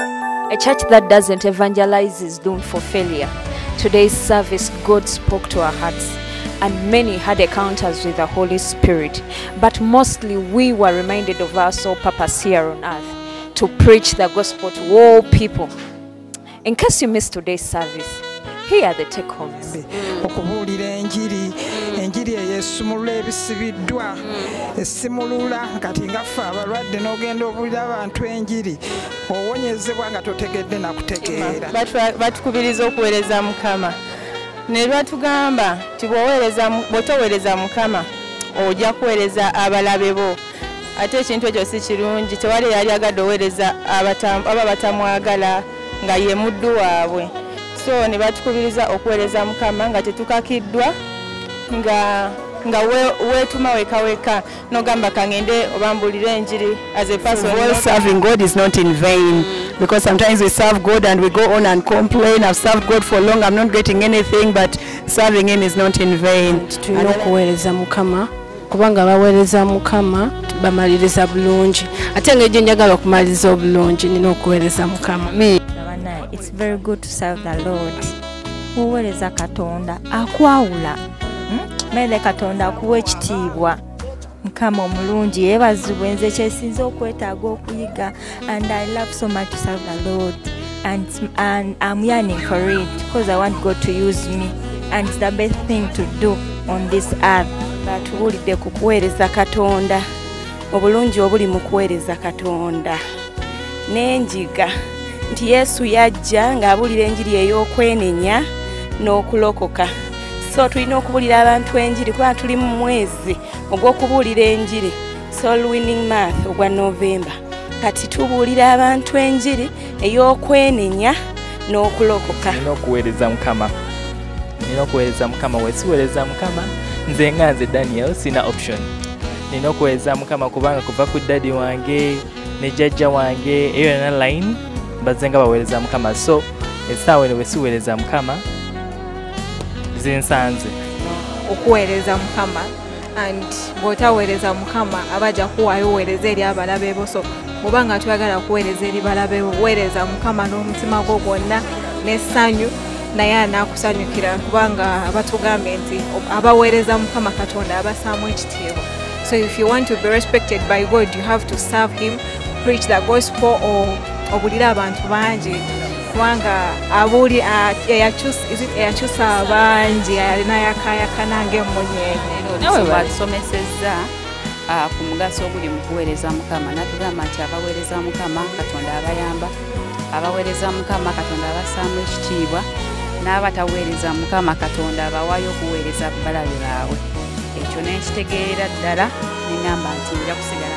A church that doesn't evangelize is doomed for failure. Today's service, God spoke to our hearts, and many had encounters with the Holy Spirit. But mostly, we were reminded of our sole purpose here on earth to preach the gospel to all people. In case you missed today's service, here the take homes. okubuulira enjiri. Enjiri eyo esumulula ebisibiddwa. Esimulula kati nga ffe abalwadde n'ogenda obuulira abantu enjiri owonyezebwa nga totegedde nakutegeera Batu- batukubiriza okuweereza mukama. Ne batugamba nti bw'otoweereza mukama ojja kuweereza abalabe bo. Ate ekintu ekyo si kirungi tewali yali agadde oweereza abata- aba batamwagala nga ye muddu waabwe so ne batukubiriza okuweereza mukama nga tetukakiddwa nga nga we- weetuma weka weka nogamba kangende oba mbuulire enjiri as a person Well, serving God is not in vain because sometimes we serve God and we go on and complain. I've served God for long, I'm not getting anything, but serving Him is not in vain. tulina okuweereza mukama kubanga baweereza mukama bamaliriza bulungi ate ngaegyo njagala okumaliriza obulungi nina okuweereza mukama it's very good to serve the lord. Oweereza katonda akwawula. Hmm? mere katonda akuwa ekitiibwa. Mukama omulungi yeebazibwe nze kyesinza okwetaaga okuyiga and i love so much to serve the lord. And, and i'm yearning for it because i want god to use me. And it's the best thing to do on this earth. Batubuulidde ku kuweereza katonda. Obulungi obuli mu kuweereza katonda. N'enjiga nti yesu yajja ng'abuulira enjiri ey'okwenenya n'okulokoka. So tulina okubuulira abantu enjiri kubanga tuli mu mwezi ogw'okubuulira enjiri. Soul winning month ogwa novemba kati tubuulira abantu enjiri ey'okwenenya n'okulokoka. Nina okuweereza mukama. Nina okuweereza mukama wesiweereza mukama. Nze nga nze daniel sina option. Nina okuweereza mukama kubanga kuva ku dadi wange ne jjajja wange eyo yona line bazze nga baweereza mukama. So essaawa eno wesiweereza mukama zinsanze. Okuweereza mukama and bw'otaweereza mukama abajja kuwaayo oweereza eri abalabe bo. So bw'obanga tuyagala kuweereza eri balabe bo weereza mukama n'omutima gwo gwonna n'essanyu naye anaakusanyukira kubanga batugambye nti abaweereza mukama katonda abasaamu ekitiibwa. So if you want to be respected by god you have to serve him preach the gospel or obulire abantu bangi kubanga abuuli a- eyakyusa abangi alina yakayakana ng'emmunyeenye nawe batusomesezza ah, ku mugaso oguli mu kuweereza mukama. Natugamba nti abaweereza mukama katonda abayamba. Abaweereza mukama katonda abassaamu ekitiibwa. N'abataweereza mukama katonda abawaayo okuweereza balabe baabwe. Ekyo nenkitegeerera ddala nengamba nti nja kusigala